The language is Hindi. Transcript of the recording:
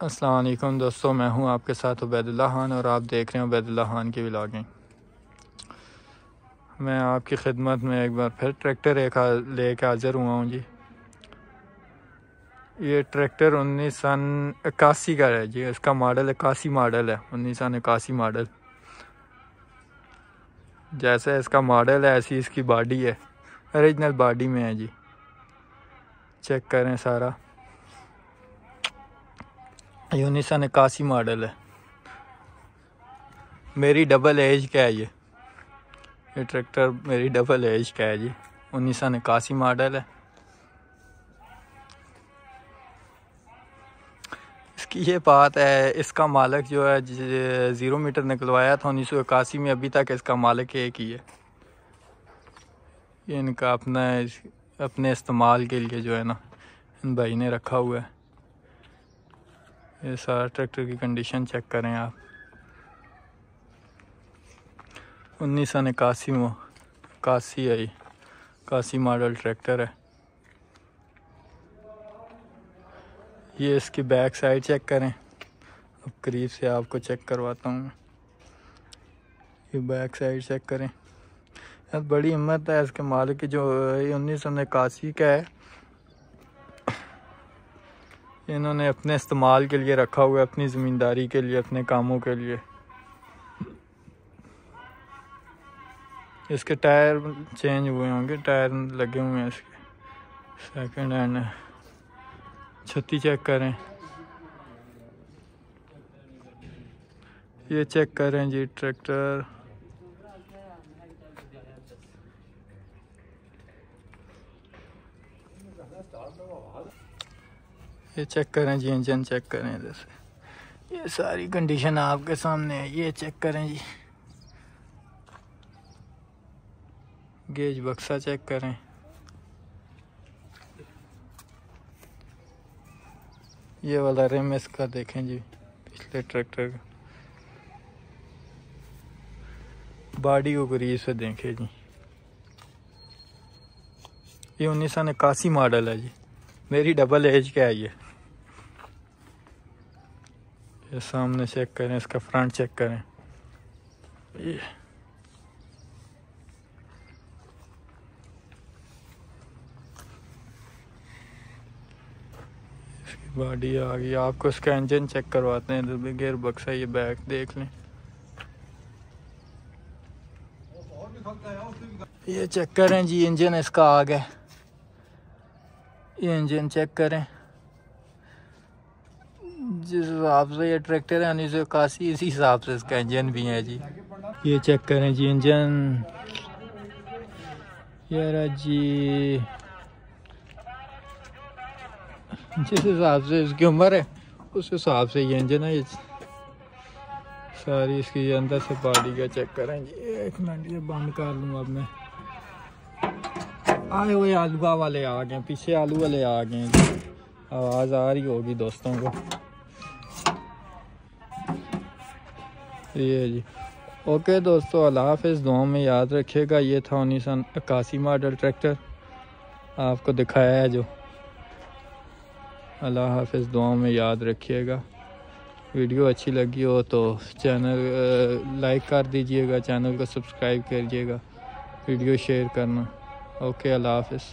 अस्सलाम वालेकुम दोस्तों, मैं हूँ आपके साथ उबैदुल्ला खान और आप देख रहे हैं उबैदुल्ला खान की व्लॉगिंग। मैं आपकी खिदमत में एक बार फिर ट्रैक्टर एक ले कर हाज़िर हुआ हूँ जी। ये ट्रैक्टर उन्नीस सन इक्यासी का है जी, इसका मॉडल इक्यासी मॉडल है, उन्नीस सन इक्यासी मॉडल। जैसे इसका मॉडल है, ऐसी इसकी बॉडी है, ओरिजिनल बॉडी में है जी। चेक करें सारा। ये उन्नीस सौ इक्यासी मॉडल है। मेरी डबल एज क्या है ये? ये ट्रैक्टर मेरी डबल एज का है जी? उन्नीस सौ इक्यासी मॉडल है। इसकी ये बात है, इसका मालिक जो है ज़ीरो मीटर निकलवाया था उन्नीस सौ इक्यासी में, अभी तक इसका मालिक एक ही है। इनका अपना अपने इस्तेमाल के लिए जो है ना, इन भाई ने रखा हुआ है। ये सारा ट्रैक्टर की कंडीशन चेक करें आप। उन्नीस सौ इक्यासी इक्यासी है इक्यासी मॉडल ट्रैक्टर है। ये इसकी बैक साइड चेक करें। अब करीब से आपको चेक करवाता हूँ। ये बैक साइड चेक करें। बड़ी हिम्मत है इसके मालिक की जो उन्नीस सौ इक्यासी का है। इन्होंने अपने इस्तेमाल के लिए रखा हुआ है, अपनी ज़मींदारी के लिए, अपने कामों के लिए। इसके टायर चेंज हुए होंगे, टायर लगे हुए हैं इसके। सेकंड हैंड है। छत्ती चेक करें। ये चेक करें जी ट्रैक्टर ये चेक करें, जी इंजन चेक करें इधर से। ये सारी कंडीशन आपके सामने है, ये चेक करें, जी। गेज बक्सा चेक करें। ये वाला रिम इसका देखें, जी, पिछले ट्रैक्टर का। बॉडी को करीब से देखें, जी। ये उन्नीस सौ इक्यासी मॉडल है, जी। मेरी डबल एज क्या है ये? ये सामने चेक करें, इसका फ्रंट चेक करें। ये। बॉडी आ गई। आपको इसका इंजन चेक करवाते हैं गेयर बक्सा ये बैक देख लें। ये चेक करें जी इंजन इसका आ गया। ये इंजन चेक करें। जिस हिसाब से ये ट्रैक्टर है उन्नीस सौ इक्यासी इसी हिसाब से इसका इंजन भी है जी। ये चेक करें जी इंजन यार जी। जिस हिसाब से इसकी उम्र है, उस हिसाब से ये इंजन है। सारी इसकी अंदर से बॉडी का चेक करें जी एक मिनट ये बंद कर लूँ अब मैं। आए हुए आलूआ वाले आ गए, पीछे आलू वाले आ गए। आवाज़ आ रही होगी दोस्तों को। ये जी। ओके दोस्तों, अल्लाह हाफिज़, दुआ में याद रखिएगा। ये था उन्नीस सौ इक्यासी मॉडल ट्रैक्टर। आपको दिखाया है जो। अल्लाह हाफिज़, दुआ में याद रखिएगा। वीडियो अच्छी लगी हो तो चैनल लाइक कर दीजिएगा, चैनल को सब्सक्राइब करिएगा। वीडियो शेयर करना। ओके अल्लाह हाफिज़